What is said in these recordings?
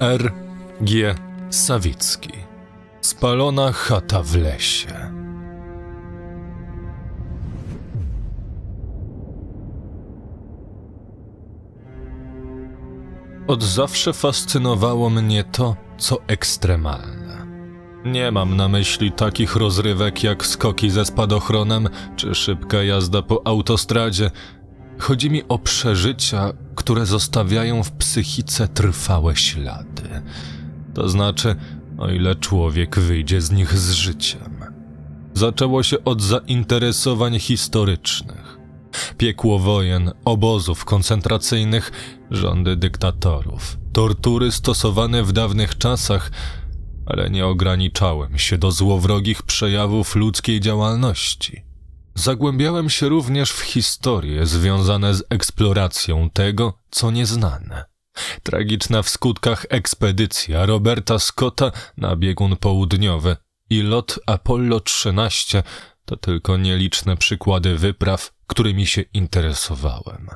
R. G. Sawicki. Spalona chata w lesie. Od zawsze fascynowało mnie to, co ekstremalne. Nie mam na myśli takich rozrywek jak skoki ze spadochronem czy szybka jazda po autostradzie. Chodzi mi o przeżycia, które zostawiają w psychice trwałe ślady. To znaczy, o ile człowiek wyjdzie z nich z życiem. Zaczęło się od zainteresowań historycznych. Piekło wojen, obozów koncentracyjnych, rządy dyktatorów, tortury stosowane w dawnych czasach, ale nie ograniczałem się do złowrogich przejawów ludzkiej działalności. Zagłębiałem się również w historie związane z eksploracją tego, co nieznane. Tragiczna w skutkach ekspedycja Roberta Scotta na biegun południowy i lot Apollo 13 to tylko nieliczne przykłady wypraw, którymi się interesowałem.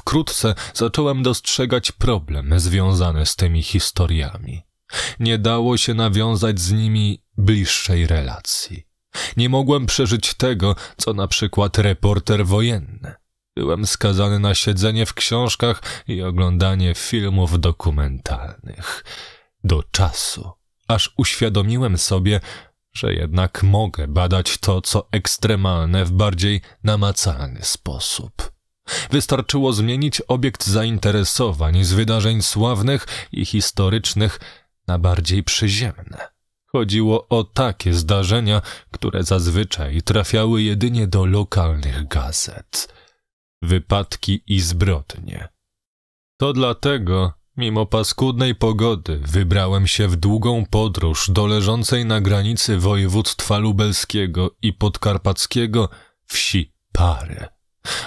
Wkrótce zacząłem dostrzegać problemy związane z tymi historiami. Nie dało się nawiązać z nimi bliższej relacji. Nie mogłem przeżyć tego, co na przykład reporter wojenny. Byłem skazany na siedzenie w książkach i oglądanie filmów dokumentalnych. Do czasu, aż uświadomiłem sobie, że jednak mogę badać to, co ekstremalne w bardziej namacalny sposób. Wystarczyło zmienić obiekt zainteresowań z wydarzeń sławnych i historycznych na bardziej przyziemne. Chodziło o takie zdarzenia, które zazwyczaj trafiały jedynie do lokalnych gazet. Wypadki i zbrodnie. To dlatego, mimo paskudnej pogody, wybrałem się w długą podróż do leżącej na granicy województwa lubelskiego i podkarpackiego wsi Pary.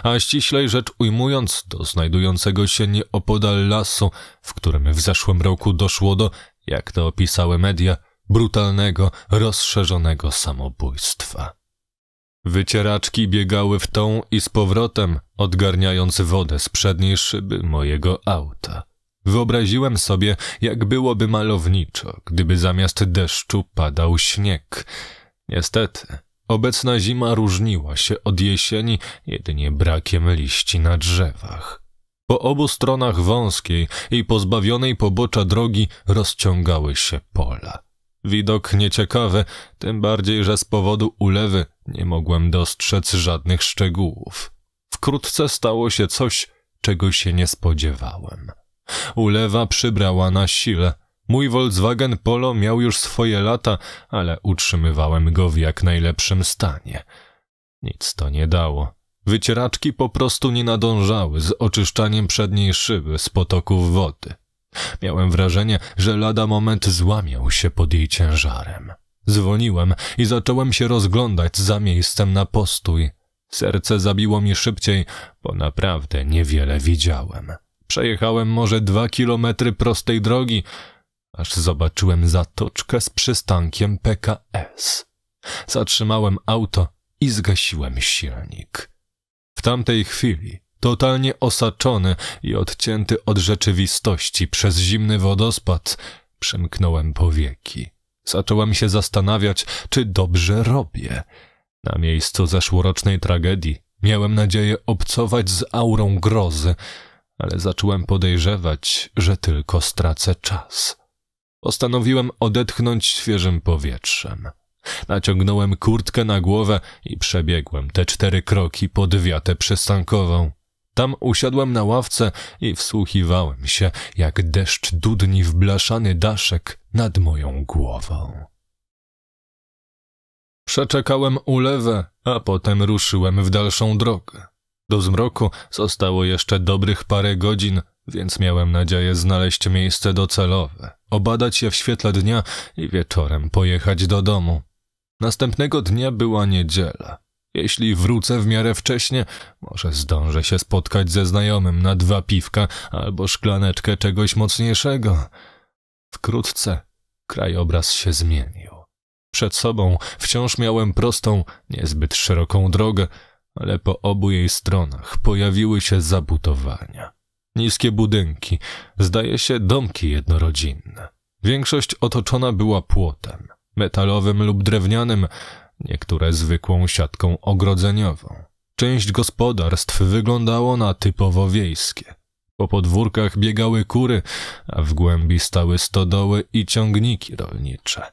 A ściślej rzecz ujmując, do znajdującego się nieopodal lasu, w którym w zeszłym roku doszło do, jak to opisały media, brutalnego, rozszerzonego samobójstwa. Wycieraczki biegały w tą i z powrotem, odgarniając wodę z przedniej szyby mojego auta. Wyobraziłem sobie, jak byłoby malowniczo, gdyby zamiast deszczu padał śnieg. Niestety, obecna zima różniła się od jesieni jedynie brakiem liści na drzewach. Po obu stronach wąskiej i pozbawionej pobocza drogi rozciągały się pola. Widok nieciekawy, tym bardziej, że z powodu ulewy nie mogłem dostrzec żadnych szczegółów. Wkrótce stało się coś, czego się nie spodziewałem. Ulewa przybrała na sile. Mój Volkswagen Polo miał już swoje lata, ale utrzymywałem go w jak najlepszym stanie. Nic to nie dało. Wycieraczki po prostu nie nadążały z oczyszczaniem przedniej szyby z potoków wody. Miałem wrażenie, że lada moment złamiał się pod jej ciężarem. Dzwoniłem i zacząłem się rozglądać za miejscem na postój. Serce zabiło mi szybciej, bo naprawdę niewiele widziałem. Przejechałem może dwa kilometry prostej drogi, aż zobaczyłem zatoczkę z przystankiem PKS. Zatrzymałem auto i zgasiłem silnik. W tamtej chwili totalnie osaczony i odcięty od rzeczywistości przez zimny wodospad, przymknąłem powieki. Zacząłem się zastanawiać, czy dobrze robię. Na miejscu zeszłorocznej tragedii miałem nadzieję obcować z aurą grozy, ale zacząłem podejrzewać, że tylko stracę czas. Postanowiłem odetchnąć świeżym powietrzem. Naciągnąłem kurtkę na głowę i przebiegłem te cztery kroki pod wiatę przystankową. Tam usiadłem na ławce i wsłuchiwałem się, jak deszcz dudni w blaszany daszek nad moją głową. Przeczekałem ulewę, a potem ruszyłem w dalszą drogę. Do zmroku zostało jeszcze dobrych parę godzin, więc miałem nadzieję znaleźć miejsce docelowe, obadać je w świetle dnia i wieczorem pojechać do domu. Następnego dnia była niedziela. Jeśli wrócę w miarę wcześnie, może zdążę się spotkać ze znajomym na dwa piwka albo szklaneczkę czegoś mocniejszego. Wkrótce krajobraz się zmienił. Przed sobą wciąż miałem prostą, niezbyt szeroką drogę, ale po obu jej stronach pojawiły się zabutowania. niskie budynki, zdaje się domki jednorodzinne. Większość otoczona była płotem, metalowym lub drewnianym, niektóre zwykłą siatką ogrodzeniową. Część gospodarstw wyglądało na typowo wiejskie. Po podwórkach biegały kury, a w głębi stały stodoły i ciągniki rolnicze.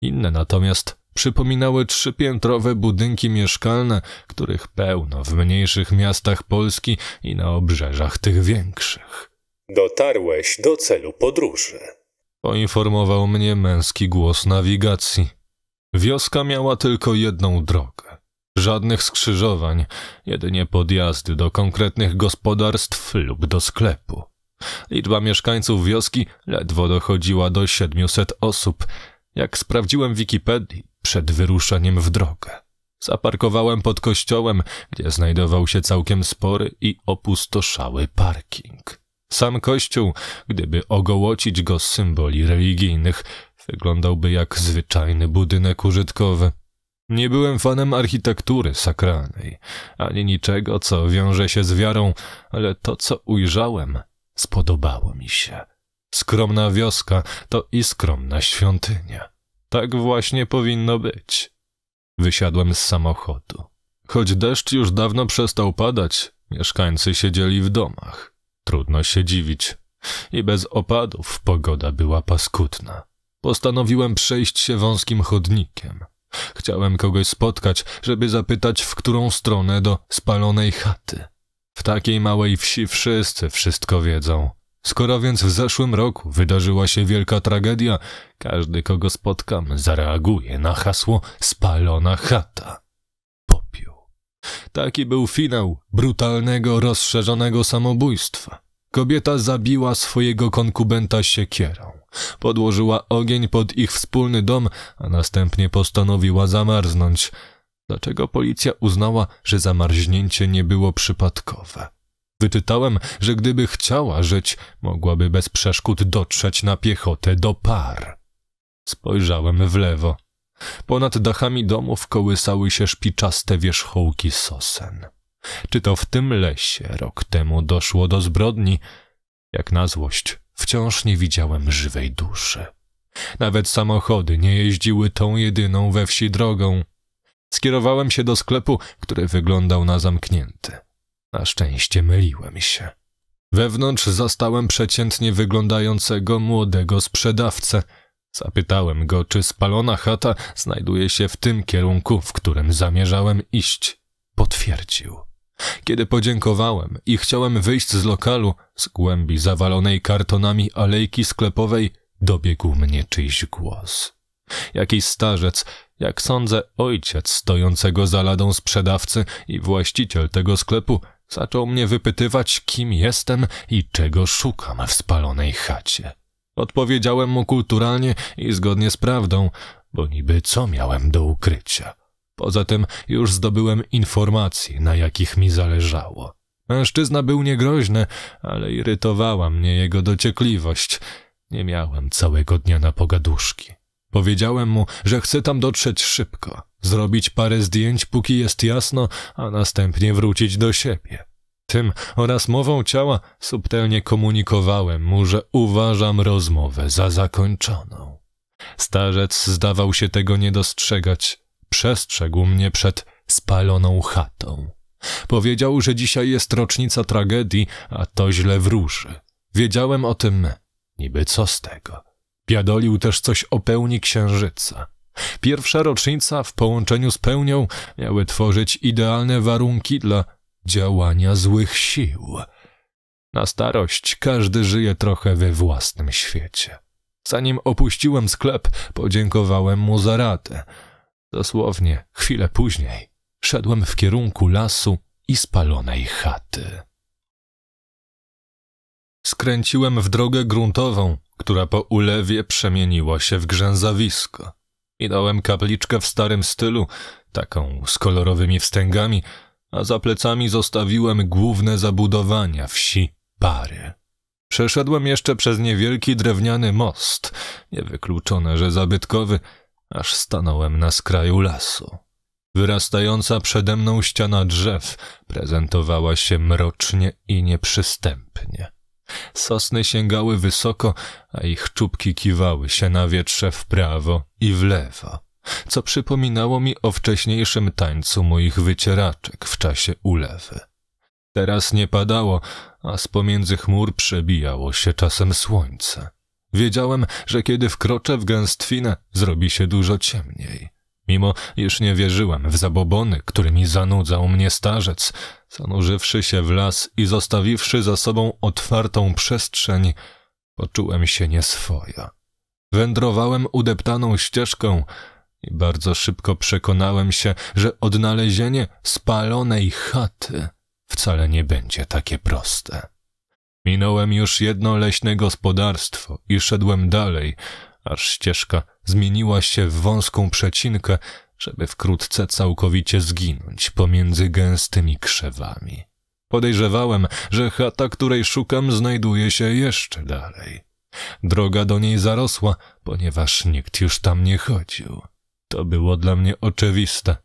Inne natomiast przypominały trzypiętrowe budynki mieszkalne, których pełno w mniejszych miastach Polski i na obrzeżach tych większych. Dotarłeś do celu podróży. Poinformował mnie męski głos nawigacji. Wioska miała tylko jedną drogę. Żadnych skrzyżowań, jedynie podjazdy do konkretnych gospodarstw lub do sklepu. Liczba mieszkańców wioski ledwo dochodziła do 700 osób, jak sprawdziłem w Wikipedii przed wyruszeniem w drogę. Zaparkowałem pod kościołem, gdzie znajdował się całkiem spory i opustoszały parking. Sam kościół, gdyby ogołocić go z symboli religijnych, wyglądałby jak zwyczajny budynek użytkowy. Nie byłem fanem architektury sakralnej, ani niczego, co wiąże się z wiarą, ale to, co ujrzałem, spodobało mi się. Skromna wioska to i skromna świątynia. Tak właśnie powinno być. Wysiadłem z samochodu. Choć deszcz już dawno przestał padać, mieszkańcy siedzieli w domach. Trudno się dziwić. I bez opadów pogoda była paskudna. Postanowiłem przejść się wąskim chodnikiem. Chciałem kogoś spotkać, żeby zapytać, w którą stronę do spalonej chaty. W takiej małej wsi wszyscy wszystko wiedzą. Skoro więc w zeszłym roku wydarzyła się wielka tragedia, każdy, kogo spotkam, zareaguje na hasło spalona chata. Popiół. Taki był finał brutalnego, rozszerzonego samobójstwa. Kobieta zabiła swojego konkubenta siekierą. Podłożyła ogień pod ich wspólny dom, a następnie postanowiła zamarznąć. Dlaczego policja uznała, że zamarznięcie nie było przypadkowe? Wyczytałem, że gdyby chciała żyć, mogłaby bez przeszkód dotrzeć na piechotę do par. Spojrzałem w lewo. Ponad dachami domów kołysały się szpiczaste wierzchołki sosen. Czy to w tym lesie rok temu doszło do zbrodni? Jak na złość, wciąż nie widziałem żywej duszy. Nawet samochody nie jeździły tą jedyną we wsi drogą. Skierowałem się do sklepu, który wyglądał na zamknięty. Na szczęście myliłem się. Wewnątrz zastałem przeciętnie wyglądającego młodego sprzedawcę. Zapytałem go, czy spalona chata znajduje się w tym kierunku, w którym zamierzałem iść. Potwierdził. Kiedy podziękowałem i chciałem wyjść z lokalu, z głębi zawalonej kartonami alejki sklepowej dobiegł mnie czyjś głos. Jakiś starzec, jak sądzę ojciec stojącego za ladą sprzedawcy i właściciel tego sklepu, zaczął mnie wypytywać, kim jestem i czego szukam w spalonej chacie. Odpowiedziałem mu kulturalnie i zgodnie z prawdą, bo niby co miałem do ukrycia. Poza tym już zdobyłem informacje, na jakich mi zależało. Mężczyzna był niegroźny, ale irytowała mnie jego dociekliwość. Nie miałem całego dnia na pogaduszki. Powiedziałem mu, że chcę tam dotrzeć szybko, zrobić parę zdjęć, póki jest jasno, a następnie wrócić do siebie. Tym oraz mową ciała subtelnie komunikowałem mu, że uważam rozmowę za zakończoną. Starzec zdawał się tego nie dostrzegać. Przestrzegł mnie przed spaloną chatą. Powiedział, że dzisiaj jest rocznica tragedii, a to źle wróży. Wiedziałem o tym, niby co z tego. Piadolił też coś o pełni księżyca. Pierwsza rocznica w połączeniu z pełnią miały tworzyć idealne warunki dla działania złych sił. Na starość każdy żyje trochę we własnym świecie. Zanim opuściłem sklep, podziękowałem mu za radę. Dosłownie chwilę później szedłem w kierunku lasu i spalonej chaty. Skręciłem w drogę gruntową, która po ulewie przemieniła się w grzęzawisko. Minąłem kapliczkę w starym stylu, taką z kolorowymi wstęgami, a za plecami zostawiłem główne zabudowania wsi Pary. Przeszedłem jeszcze przez niewielki drewniany most, niewykluczone, że zabytkowy, aż stanąłem na skraju lasu. Wyrastająca przede mną ściana drzew prezentowała się mrocznie i nieprzystępnie. Sosny sięgały wysoko, a ich czubki kiwały się na wietrze w prawo i w lewo, co przypominało mi o wcześniejszym tańcu moich wycieraczek w czasie ulewy. Teraz nie padało, a z pomiędzy chmur przebijało się czasem słońce. Wiedziałem, że kiedy wkroczę w gęstwinę, zrobi się dużo ciemniej. Mimo iż nie wierzyłem w zabobony, którymi zanudzał mnie starzec, zanurzywszy się w las i zostawiwszy za sobą otwartą przestrzeń, poczułem się nieswojo. Wędrowałem udeptaną ścieżką i bardzo szybko przekonałem się, że odnalezienie spalonej chaty wcale nie będzie takie proste. Minąłem już jedno leśne gospodarstwo i szedłem dalej, aż ścieżka zmieniła się w wąską przecinkę, żeby wkrótce całkowicie zginąć pomiędzy gęstymi krzewami. Podejrzewałem, że chata, której szukam, znajduje się jeszcze dalej. Droga do niej zarosła, ponieważ nikt już tam nie chodził. To było dla mnie oczywiste.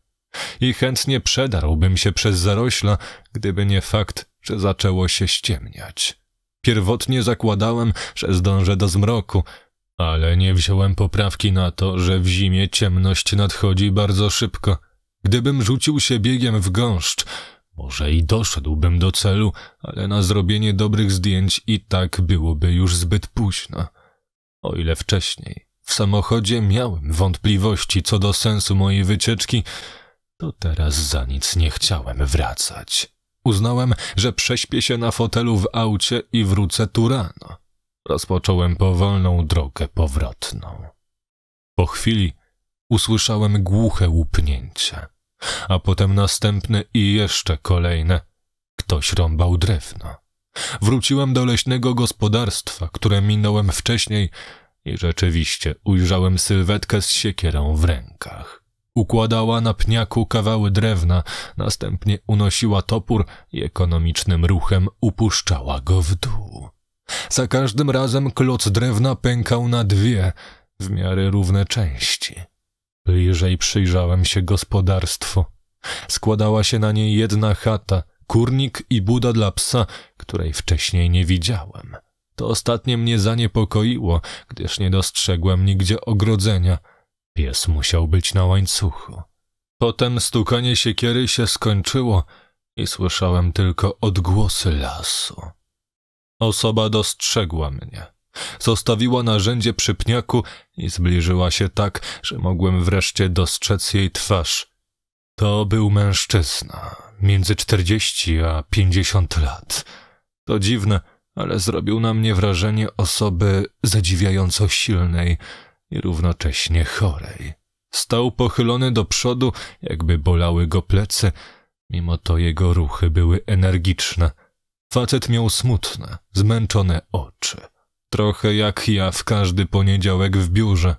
I chętnie przedarłbym się przez zarośla, gdyby nie fakt, że zaczęło się ściemniać. Pierwotnie zakładałem, że zdążę do zmroku, ale nie wziąłem poprawki na to, że w zimie ciemność nadchodzi bardzo szybko. Gdybym rzucił się biegiem w gąszcz, może i doszedłbym do celu, ale na zrobienie dobrych zdjęć i tak byłoby już zbyt późno. O ile wcześniej w samochodzie miałem wątpliwości co do sensu mojej wycieczki, to teraz za nic nie chciałem wracać. Uznałem, że prześpię się na fotelu w aucie i wrócę tu rano. Rozpocząłem powolną drogę powrotną. Po chwili usłyszałem głuche łupnięcie, a potem następne i jeszcze kolejne. Ktoś rąbał drewno. Wróciłem do leśnego gospodarstwa, które minąłem wcześniej i rzeczywiście ujrzałem sylwetkę z siekierą w rękach. Układała na pniaku kawały drewna, następnie unosiła topór i ekonomicznym ruchem upuszczała go w dół. Za każdym razem kloc drewna pękał na dwie, w miarę równe części. Bliżej przyjrzałem się gospodarstwu. Składała się na niej jedna chata, kurnik i buda dla psa, której wcześniej nie widziałem. To ostatnie mnie zaniepokoiło, gdyż nie dostrzegłem nigdzie ogrodzenia. Pies musiał być na łańcuchu. Potem stukanie siekiery się skończyło i słyszałem tylko odgłosy lasu. Osoba dostrzegła mnie. Zostawiła narzędzie przy pniaku i zbliżyła się tak, że mogłem wreszcie dostrzec jej twarz. To był mężczyzna, między czterdzieści a pięćdziesiąt lat. To dziwne, ale zrobił na mnie wrażenie osoby zadziwiająco silnej i równocześnie chorej. Stał pochylony do przodu, jakby bolały go plecy, mimo to jego ruchy były energiczne – Facet miał smutne, zmęczone oczy. Trochę jak ja w każdy poniedziałek w biurze.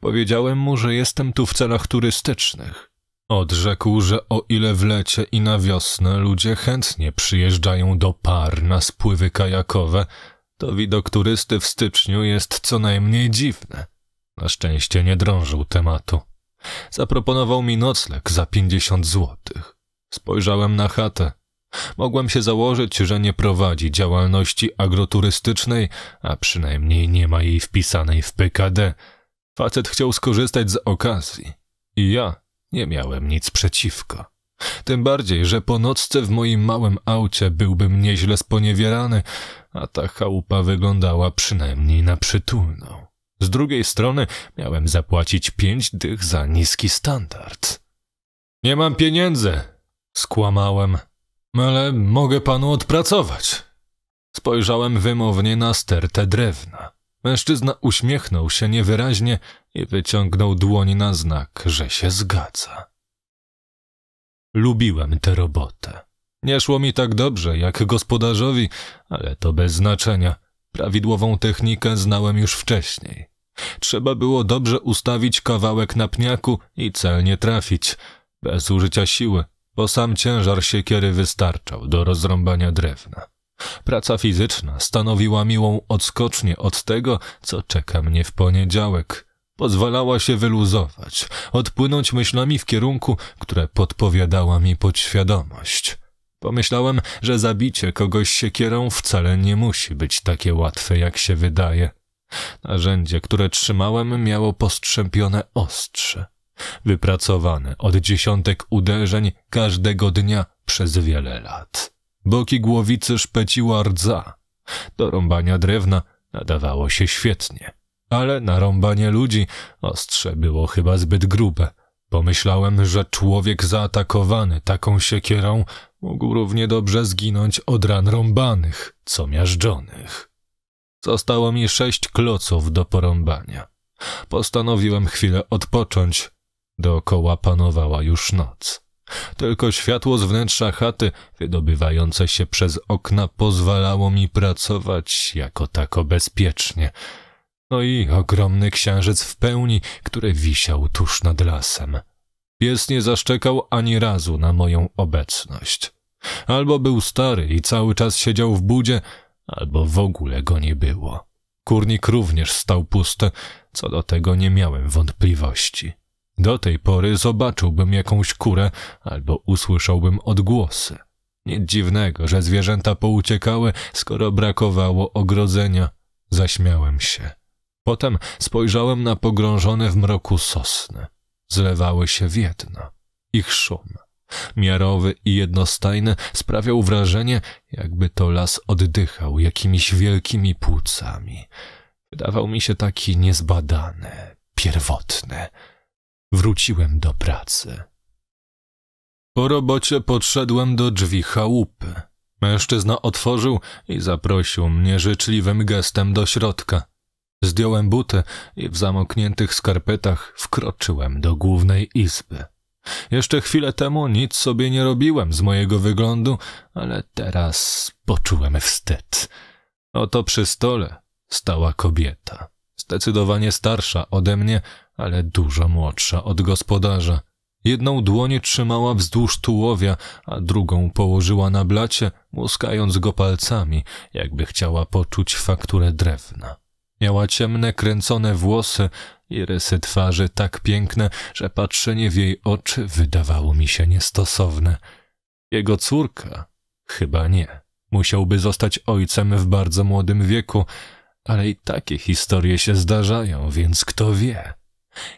Powiedziałem mu, że jestem tu w celach turystycznych. Odrzekł, że o ile w lecie i na wiosnę ludzie chętnie przyjeżdżają do par na spływy kajakowe, to widok turysty w styczniu jest co najmniej dziwny. Na szczęście nie drążył tematu. Zaproponował mi nocleg za pięćdziesiąt złotych. Spojrzałem na chatę. Mogłem się założyć, że nie prowadzi działalności agroturystycznej, a przynajmniej nie ma jej wpisanej w PKD. Facet chciał skorzystać z okazji. I ja nie miałem nic przeciwko. Tym bardziej, że po nocce w moim małym aucie byłbym nieźle sponiewierany, a ta chałupa wyglądała przynajmniej na przytulną. Z drugiej strony miałem zapłacić pięć dych za niski standard. Nie mam pieniędzy, skłamałem, ale mogę panu odpracować. Spojrzałem wymownie na stertę drewna. Mężczyzna uśmiechnął się niewyraźnie i wyciągnął dłoń na znak, że się zgadza. Lubiłem tę robotę. Nie szło mi tak dobrze jak gospodarzowi, ale to bez znaczenia. Prawidłową technikę znałem już wcześniej. Trzeba było dobrze ustawić kawałek na pniaku i celnie trafić, bez użycia siły, bo sam ciężar siekiery wystarczał do rozrąbania drewna. Praca fizyczna stanowiła miłą odskocznię od tego, co czeka mnie w poniedziałek. Pozwalała się wyluzować, odpłynąć myślami w kierunku, które podpowiadała mi podświadomość. Pomyślałem, że zabicie kogoś siekierą wcale nie musi być takie łatwe, jak się wydaje. Narzędzie, które trzymałem, miało postrzępione ostrze, wypracowane od dziesiątek uderzeń każdego dnia przez wiele lat. Boki głowicy szpeciła rdza. Do rąbania drewna nadawało się świetnie, ale na rąbanie ludzi ostrze było chyba zbyt grube. Pomyślałem, że człowiek zaatakowany taką siekierą mógł równie dobrze zginąć od ran rąbanych, co miażdżonych. Zostało mi sześć kloców do porąbania. Postanowiłem chwilę odpocząć. Dookoła panowała już noc. Tylko światło z wnętrza chaty, wydobywające się przez okna, pozwalało mi pracować jako tako bezpiecznie. No i ogromny księżyc w pełni, który wisiał tuż nad lasem. Pies nie zaszczekał ani razu na moją obecność. Albo był stary i cały czas siedział w budzie, albo w ogóle go nie było. Kurnik również stał pusty, co do tego nie miałem wątpliwości. Do tej pory zobaczyłbym jakąś kurę albo usłyszałbym odgłosy. Nic dziwnego, że zwierzęta pouciekały, skoro brakowało ogrodzenia. Zaśmiałem się. Potem spojrzałem na pogrążone w mroku sosny. Zlewały się w jedno. Ich szum, miarowy i jednostajny, sprawiał wrażenie, jakby to las oddychał jakimiś wielkimi płucami. Wydawał mi się taki niezbadany, pierwotny. Wróciłem do pracy. Po robocie podszedłem do drzwi chałupy. Mężczyzna otworzył i zaprosił mnie życzliwym gestem do środka. Zdjąłem buty i w zamkniętych skarpetach wkroczyłem do głównej izby. Jeszcze chwilę temu nic sobie nie robiłem z mojego wyglądu, ale teraz poczułem wstyd. Oto przy stole stała kobieta, zdecydowanie starsza ode mnie, ale dużo młodsza od gospodarza. Jedną dłoń trzymała wzdłuż tułowia, a drugą położyła na blacie, muskając go palcami, jakby chciała poczuć fakturę drewna. Miała ciemne, kręcone włosy i rysy twarzy tak piękne, że patrzenie w jej oczy wydawało mi się niestosowne. Jego córka? Chyba nie. Musiałby zostać ojcem w bardzo młodym wieku, ale i takie historie się zdarzają, więc kto wie.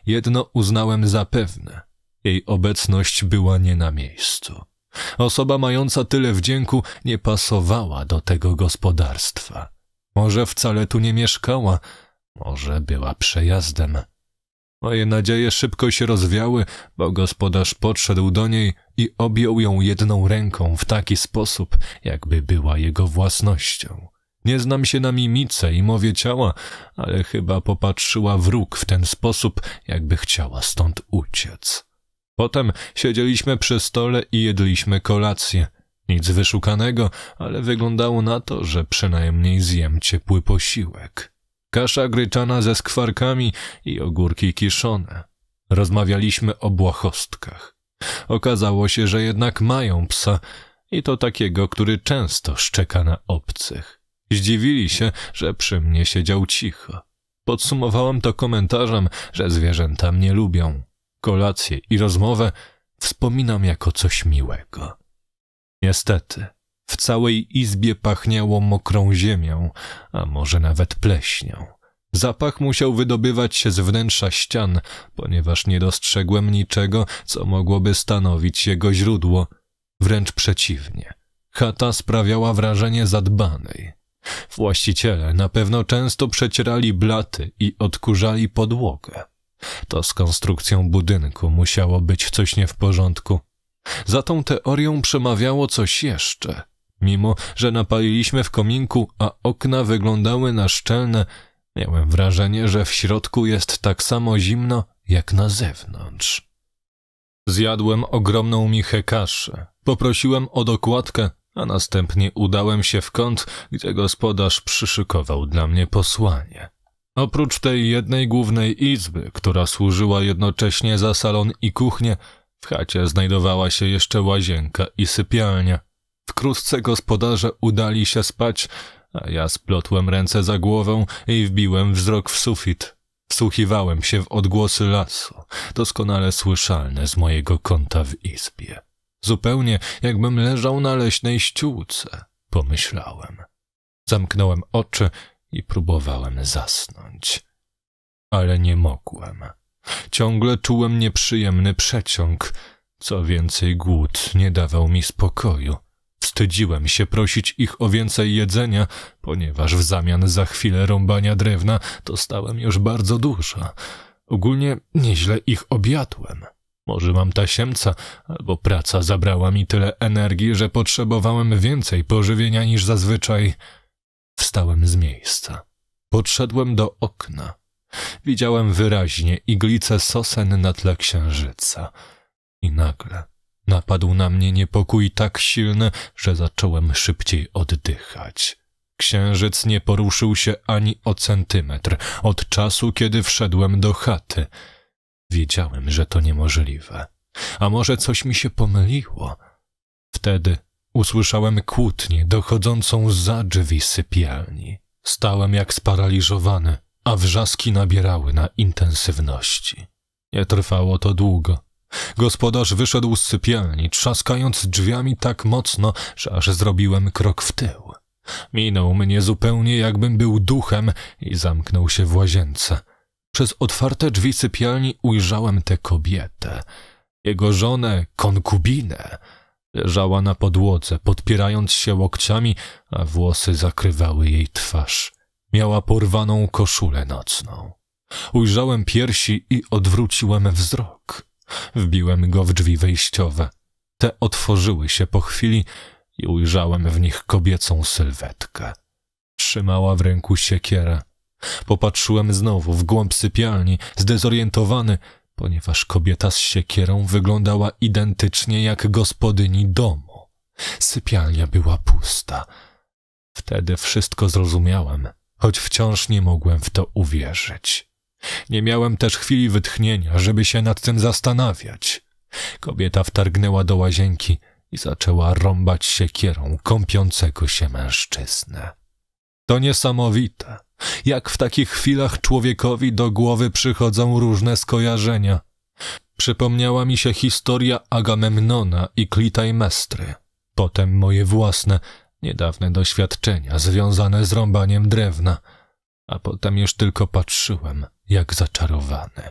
Jedno uznałem za pewne. Jej obecność była nie na miejscu. Osoba mająca tyle wdzięku nie pasowała do tego gospodarstwa. Może wcale tu nie mieszkała, może była przejazdem. Moje nadzieje szybko się rozwiały, bo gospodarz podszedł do niej i objął ją jedną ręką w taki sposób, jakby była jego własnością. Nie znam się na mimice i mowie ciała, ale chyba popatrzyła w róg w ten sposób, jakby chciała stąd uciec. Potem siedzieliśmy przy stole i jedliśmy kolację. Nic wyszukanego, ale wyglądało na to, że przynajmniej zjem ciepły posiłek. Kasza gryczana ze skwarkami i ogórki kiszone. Rozmawialiśmy o błahostkach. Okazało się, że jednak mają psa i to takiego, który często szczeka na obcych. Zdziwili się, że przy mnie siedział cicho. Podsumowałem to komentarzem, że zwierzęta mnie lubią. Kolację i rozmowę wspominam jako coś miłego. Niestety, w całej izbie pachniało mokrą ziemią, a może nawet pleśnią. Zapach musiał wydobywać się z wnętrza ścian, ponieważ nie dostrzegłem niczego, co mogłoby stanowić jego źródło. Wręcz przeciwnie. Chata sprawiała wrażenie zadbanej. Właściciele na pewno często przecierali blaty i odkurzali podłogę. To z konstrukcją budynku musiało być coś nie w porządku. Za tą teorią przemawiało coś jeszcze. Mimo, że napaliliśmy w kominku, a okna wyglądały na szczelne, miałem wrażenie, że w środku jest tak samo zimno, jak na zewnątrz. Zjadłem ogromną michę kaszy. Poprosiłem o dokładkę, a następnie udałem się w kąt, gdzie gospodarz przyszykował dla mnie posłanie. Oprócz tej jednej głównej izby, która służyła jednocześnie za salon i kuchnię, w chacie znajdowała się jeszcze łazienka i sypialnia. Wkrótce gospodarze udali się spać, a ja splotłem ręce za głową i wbiłem wzrok w sufit. Wsłuchiwałem się w odgłosy lasu, doskonale słyszalne z mojego kąta w izbie. Zupełnie jakbym leżał na leśnej ściółce, pomyślałem. Zamknąłem oczy i próbowałem zasnąć. Ale nie mogłem. Ciągle czułem nieprzyjemny przeciąg. Co więcej, głód nie dawał mi spokoju. Wstydziłem się prosić ich o więcej jedzenia, ponieważ w zamian za chwilę rąbania drewna dostałem już bardzo dużo. Ogólnie nieźle ich objadłem. Może mam tasiemca, albo praca zabrała mi tyle energii, że potrzebowałem więcej pożywienia niż zazwyczaj. Wstałem z miejsca. Podszedłem do okna. Widziałem wyraźnie iglice sosen na tle księżyca. I nagle napadł na mnie niepokój tak silny, że zacząłem szybciej oddychać. Księżyc nie poruszył się ani o centymetr od czasu, kiedy wszedłem do chaty. Wiedziałem, że to niemożliwe. A może coś mi się pomyliło? Wtedy usłyszałem kłótnię dochodzącą za drzwi sypialni. Stałem jak sparaliżowany, a wrzaski nabierały na intensywności. Nie trwało to długo. Gospodarz wyszedł z sypialni, trzaskając drzwiami tak mocno, że aż zrobiłem krok w tył. Minął mnie zupełnie jakbym był duchem i zamknął się w łazience. Przez otwarte drzwi sypialni ujrzałem tę kobietę. Jego żonę, konkubinę. Leżała na podłodze, podpierając się łokciami, a włosy zakrywały jej twarz. Miała porwaną koszulę nocną. Ujrzałem piersi i odwróciłem wzrok. Wbiłem go w drzwi wejściowe. Te otworzyły się po chwili i ujrzałem w nich kobiecą sylwetkę. Trzymała w ręku siekierę. Popatrzyłem znowu w głąb sypialni, zdezorientowany, ponieważ kobieta z siekierą wyglądała identycznie jak gospodyni domu. Sypialnia była pusta. Wtedy wszystko zrozumiałem, choć wciąż nie mogłem w to uwierzyć. Nie miałem też chwili wytchnienia, żeby się nad tym zastanawiać. Kobieta wtargnęła do łazienki i zaczęła rąbać siekierą kąpiącego się mężczyznę. To niesamowite, jak w takich chwilach człowiekowi do głowy przychodzą różne skojarzenia. Przypomniała mi się historia Agamemnona i Klitajmestry, potem moje własne, niedawne doświadczenia związane z rąbaniem drewna, a potem już tylko patrzyłem, jak zaczarowany.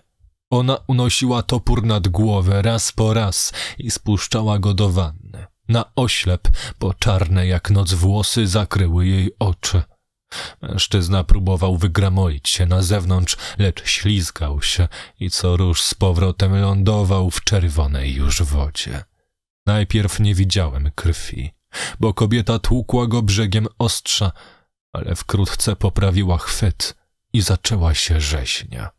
Ona unosiła topór nad głowę raz po raz i spuszczała go do wanny. Na oślep, bo czarne jak noc włosy zakryły jej oczy. Mężczyzna próbował wygramolić się na zewnątrz, lecz ślizgał się i co rusz z powrotem lądował w czerwonej już wodzie. Najpierw nie widziałem krwi, bo kobieta tłukła go brzegiem ostrza, ale wkrótce poprawiła chwyt i zaczęła się rzeźnia.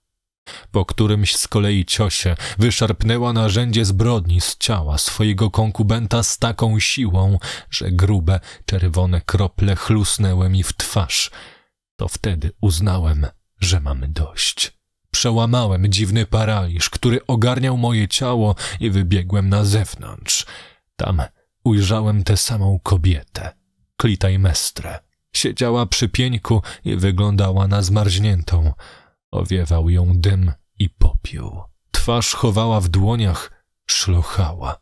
Po którymś z kolei ciosie wyszarpnęła narzędzie zbrodni z ciała swojego konkubenta z taką siłą, że grube, czerwone krople chlusnęły mi w twarz. To wtedy uznałem, że mamy dość. Przełamałem dziwny paraliż, który ogarniał moje ciało i wybiegłem na zewnątrz. Tam ujrzałem tę samą kobietę, Klitajmestrę. Siedziała przy pieńku i wyglądała na zmarzniętą. Owiewał ją dym i popiół. Twarz chowała w dłoniach, szlochała.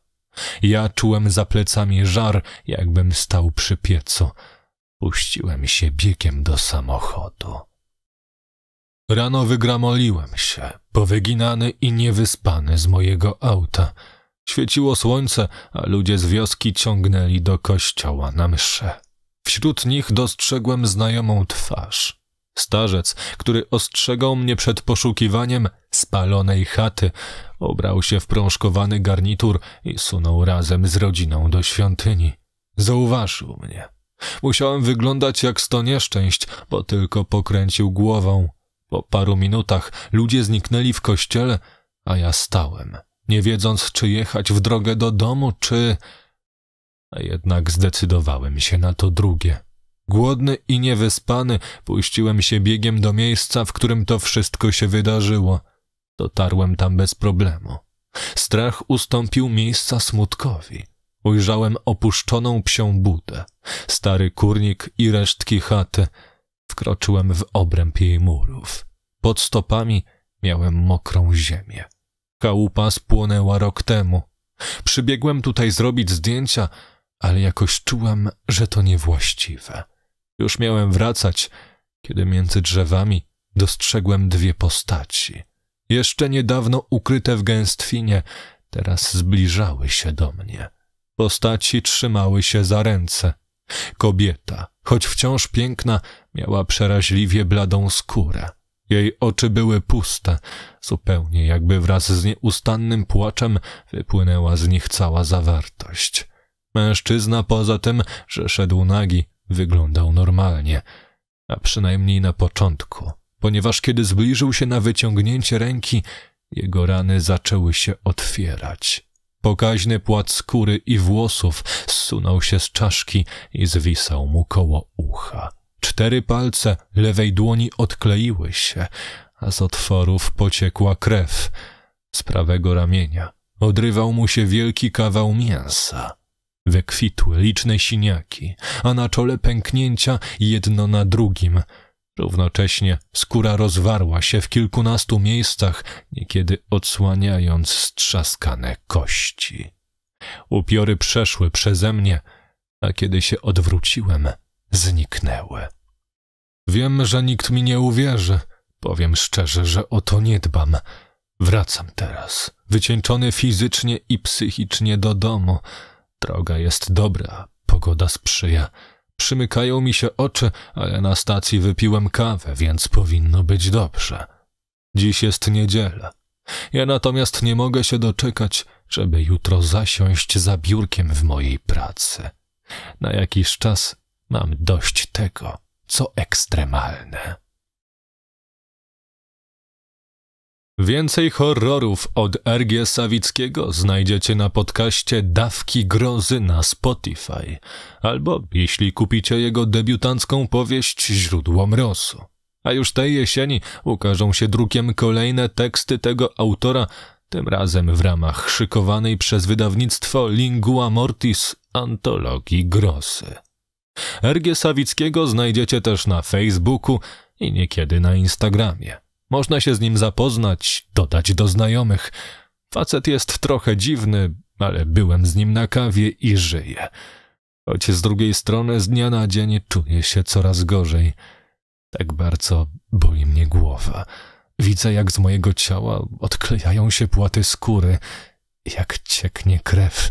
Ja czułem za plecami żar, jakbym stał przy piecu. Puściłem się biegiem do samochodu. Rano wygramoliłem się, powyginany i niewyspany z mojego auta. Świeciło słońce, a ludzie z wioski ciągnęli do kościoła na msze. Wśród nich dostrzegłem znajomą twarz. Starzec, który ostrzegał mnie przed poszukiwaniem spalonej chaty, ubrał się w prążkowany garnitur i sunął razem z rodziną do świątyni. Zauważył mnie. Musiałem wyglądać jak sto nieszczęść, bo tylko pokręcił głową. Po paru minutach ludzie zniknęli w kościele, a ja stałem, nie wiedząc, czy jechać w drogę do domu, czy... A jednak zdecydowałem się na to drugie. Głodny i niewyspany puściłem się biegiem do miejsca, w którym to wszystko się wydarzyło. Dotarłem tam bez problemu. Strach ustąpił miejsca smutkowi. Ujrzałem opuszczoną psią budę, stary kurnik i resztki chaty. Wkroczyłem w obręb jej murów. Pod stopami miałem mokrą ziemię. Chałupa spłonęła rok temu. Przybiegłem tutaj zrobić zdjęcia, ale jakoś czułem, że to niewłaściwe. Już miałem wracać, kiedy między drzewami dostrzegłem dwie postaci. Jeszcze niedawno ukryte w gęstwinie, teraz zbliżały się do mnie. Postaci trzymały się za ręce. Kobieta, choć wciąż piękna, miała przeraźliwie bladą skórę. Jej oczy były puste, zupełnie jakby wraz z nieustannym płaczem wypłynęła z nich cała zawartość. Mężczyzna poza tym, że szedł nagi, wyglądał normalnie, a przynajmniej na początku, ponieważ kiedy zbliżył się na wyciągnięcie ręki, jego rany zaczęły się otwierać. Pokaźny płat skóry i włosów zsunął się z czaszki i zwisał mu koło ucha. Cztery palce lewej dłoni odkleiły się, a z otworów pociekła krew. Z prawego ramienia odrywał mu się wielki kawał mięsa. Wykwitły liczne siniaki, a na czole pęknięcia jedno na drugim. Równocześnie skóra rozwarła się w kilkunastu miejscach, niekiedy odsłaniając strzaskane kości. Upiory przeszły przeze mnie, a kiedy się odwróciłem, zniknęły. Wiem, że nikt mi nie uwierzy. Powiem szczerze, że o to nie dbam. Wracam teraz, wycieńczony fizycznie i psychicznie do domu. Droga jest dobra, pogoda sprzyja. Przymykają mi się oczy, ale na stacji wypiłem kawę, więc powinno być dobrze. Dziś jest niedziela. Ja natomiast nie mogę się doczekać, żeby jutro zasiąść za biurkiem w mojej pracy. Na jakiś czas mam dość tego, co ekstremalne. Więcej horrorów od RG Sawickiego znajdziecie na podcaście Dawki Grozy na Spotify, albo jeśli kupicie jego debiutancką powieść Źródło Mrozu. A już tej jesieni ukażą się drukiem kolejne teksty tego autora, tym razem w ramach szykowanej przez wydawnictwo Lingua Mortis antologii grozy. RG Sawickiego znajdziecie też na Facebooku i niekiedy na Instagramie. Można się z nim zapoznać, dodać do znajomych. Facet jest trochę dziwny, ale byłem z nim na kawie i żyję. Choć z drugiej strony z dnia na dzień czuję się coraz gorzej. Tak bardzo boli mnie głowa. Widzę, jak z mojego ciała odklejają się płaty skóry, jak cieknie krew.